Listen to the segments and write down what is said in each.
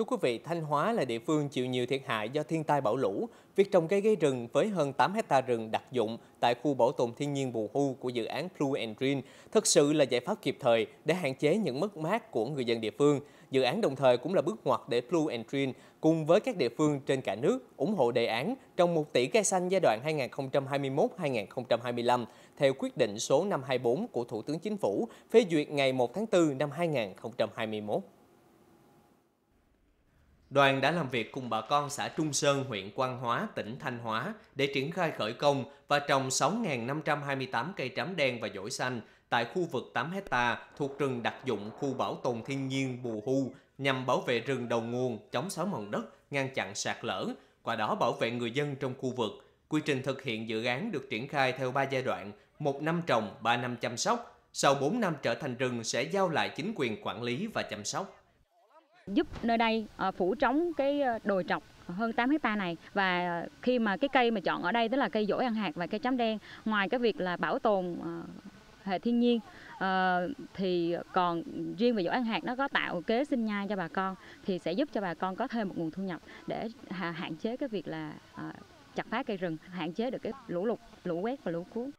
Thưa quý vị, Thanh Hóa là địa phương chịu nhiều thiệt hại do thiên tai bão lũ. Việc trồng cây gây rừng với hơn 8 hecta rừng đặc dụng tại khu bảo tồn thiên nhiên Bù Hu của dự án Blue and Green thực sự là giải pháp kịp thời để hạn chế những mất mát của người dân địa phương. Dự án đồng thời cũng là bước ngoặt để Blue and Green cùng với các địa phương trên cả nước ủng hộ đề án trồng 1 tỷ cây xanh giai đoạn 2021-2025 theo quyết định số 524 của Thủ tướng Chính phủ phê duyệt ngày 1 tháng 4 năm 2021. Đoàn đã làm việc cùng bà con xã Trung Sơn, huyện Quan Hóa, tỉnh Thanh Hóa để triển khai khởi công và trồng 6.528 cây trắm đen và dổi xanh tại khu vực 8 hecta thuộc rừng đặc dụng khu bảo tồn thiên nhiên Bù Hu nhằm bảo vệ rừng đầu nguồn, chống xói mòn đất, ngăn chặn sạt lở, qua đó bảo vệ người dân trong khu vực. Quy trình thực hiện dự án được triển khai theo 3 giai đoạn, một năm trồng, 3 năm chăm sóc. Sau 4 năm trở thành rừng sẽ giao lại chính quyền quản lý và chăm sóc giúp nơi đây ờ, phủ trống cái ờ, đồi trọc hơn 8 hecta này. Và khi mà cái cây mà chọn ở đây, tức là cây dỗi ăn hạt và cây chấm đen, ngoài cái việc là bảo tồn ờ, hệ thiên nhiên thì còn riêng về dỗ ăn hạt nó có tạo kế sinh nhai cho bà con, thì sẽ giúp cho bà con có thêm một nguồn thu nhập để hạn chế cái việc là chặt phá cây rừng, hạn chế được cái lũ lụt, lũ quét và lũ cuốn.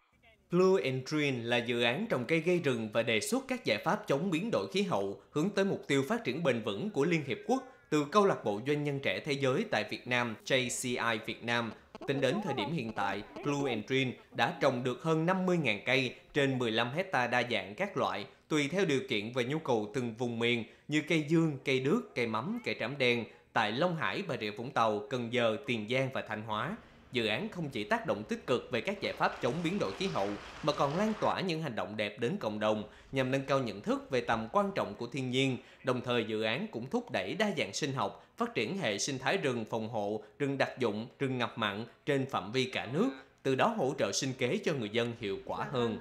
Blue and Green là dự án trồng cây gây rừng và đề xuất các giải pháp chống biến đổi khí hậu hướng tới mục tiêu phát triển bền vững của Liên Hiệp Quốc từ câu lạc bộ doanh nhân trẻ thế giới tại Việt Nam JCI Việt Nam. Tính đến thời điểm hiện tại, Blue and Green đã trồng được hơn 50.000 cây trên 15 hecta đa dạng các loại, tùy theo điều kiện và nhu cầu từng vùng miền như cây dương, cây đước, cây mắm, cây trảm đen tại Long Hải, Bà Rịa Vũng Tàu, Cần Giờ, Tiền Giang và Thanh Hóa dự án không chỉ tác động tích cực về các giải pháp chống biến đổi khí hậu mà còn lan tỏa những hành động đẹp đến cộng đồng nhằm nâng cao nhận thức về tầm quan trọng của thiên nhiên. Đồng thời dự án cũng thúc đẩy đa dạng sinh học, phát triển hệ sinh thái rừng phòng hộ, rừng đặc dụng, rừng ngập mặn trên phạm vi cả nước, từ đó hỗ trợ sinh kế cho người dân hiệu quả hơn.